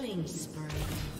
Killing spree.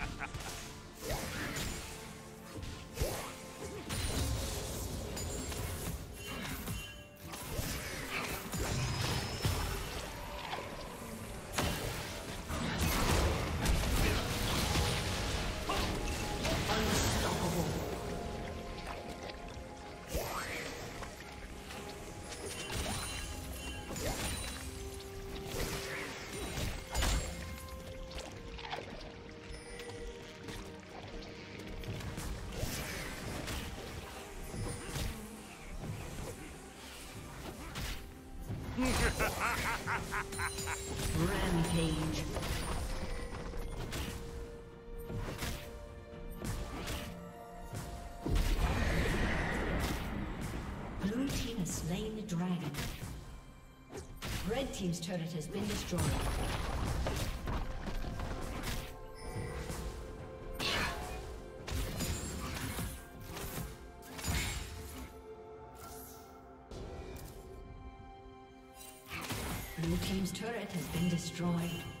slain the dragon. Red team's turret has been destroyed. Blue Team's turret has been destroyed.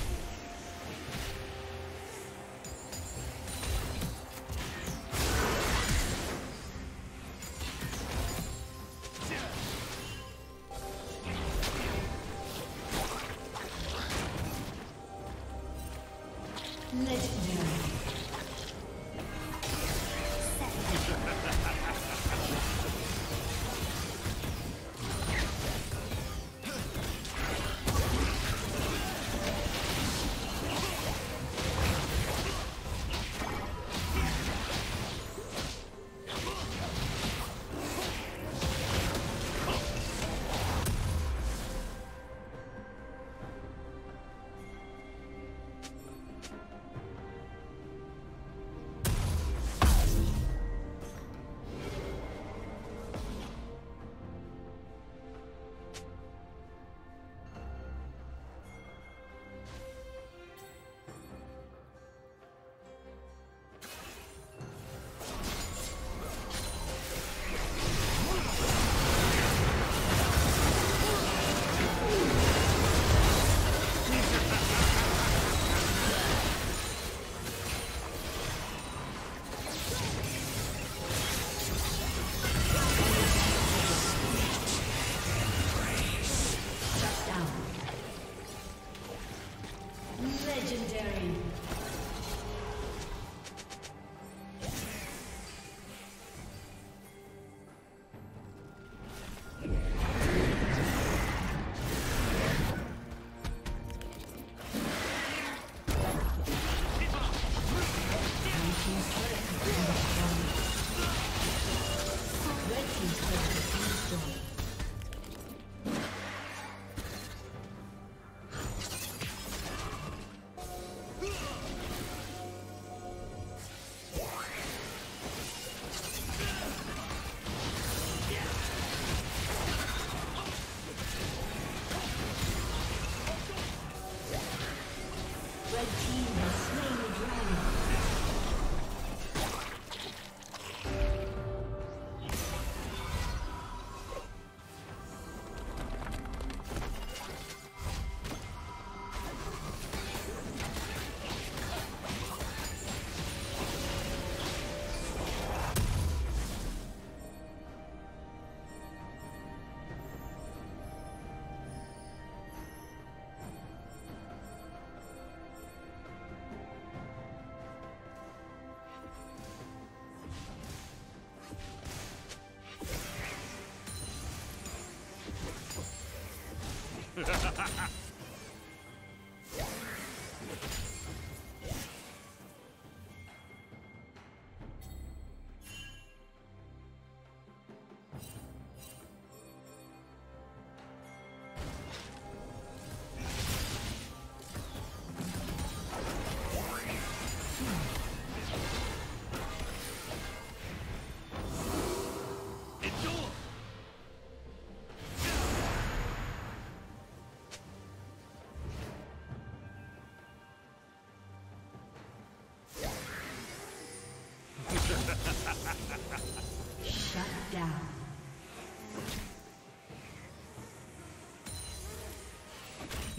ハハハハ!